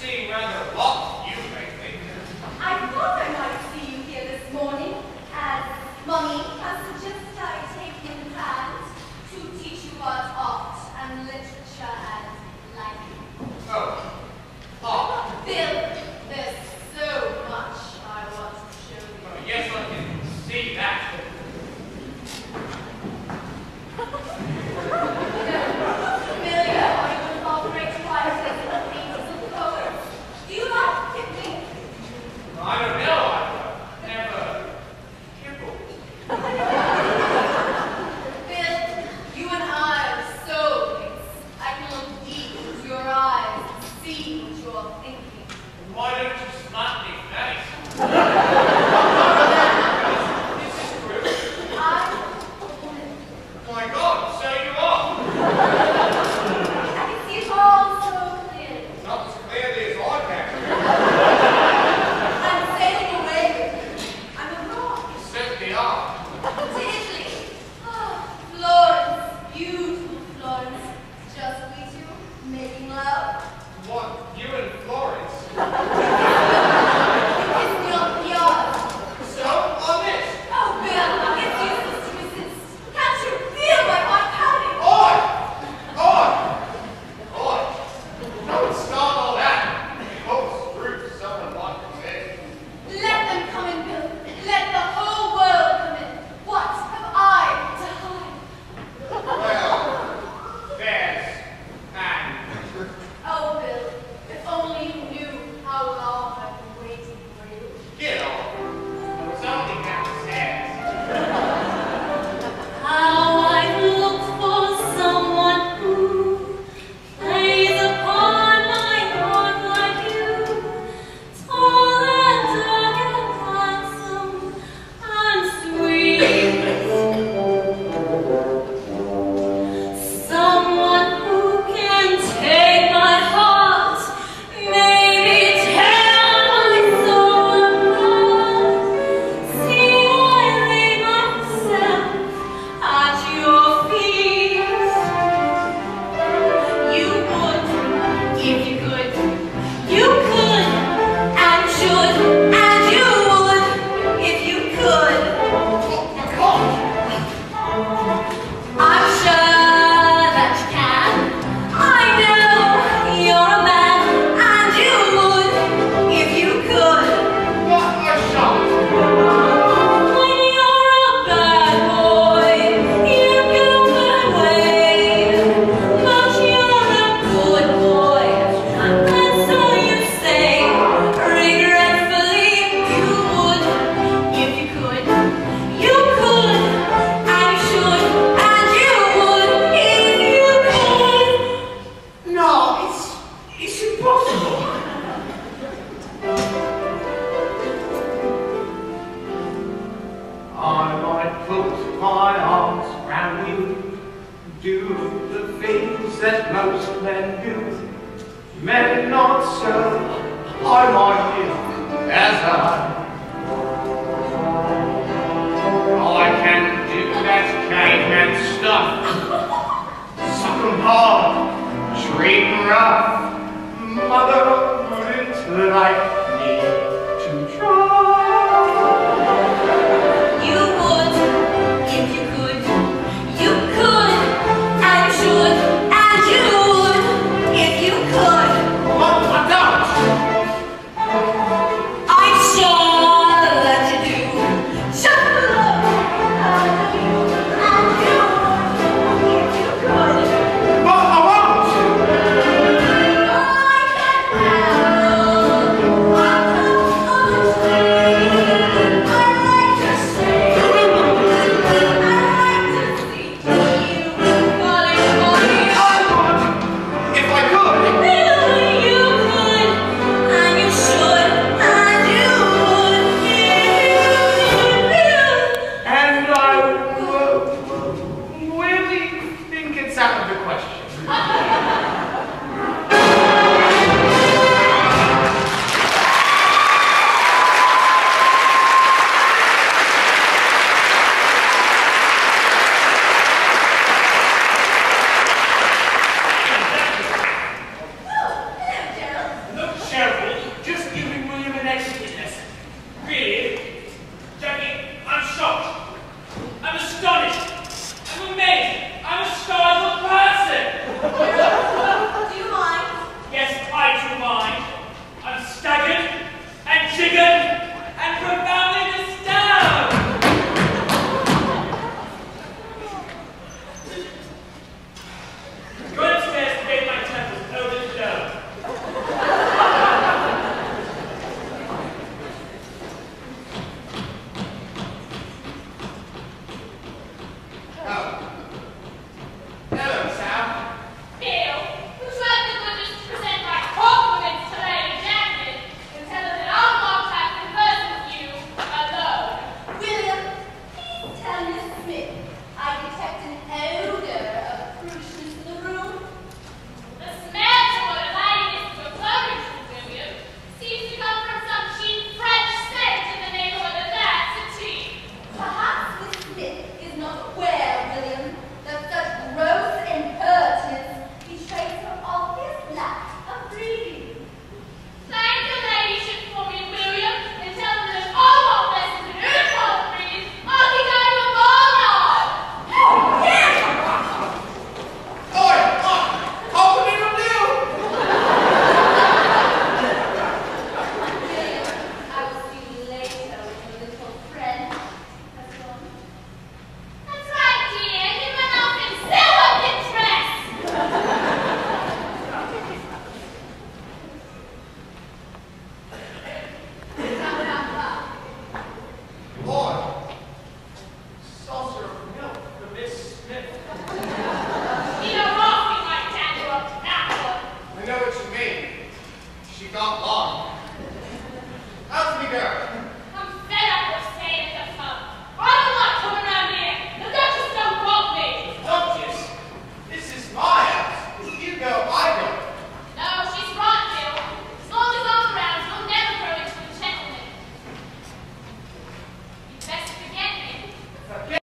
seeing rather the things that most men do. Men not so are my as I. All I can do is and stuff. Suck 'em hard, treat 'em rough. Mother, wouldn't like